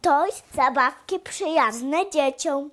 Toys, zabawki przyjazne dzieciom.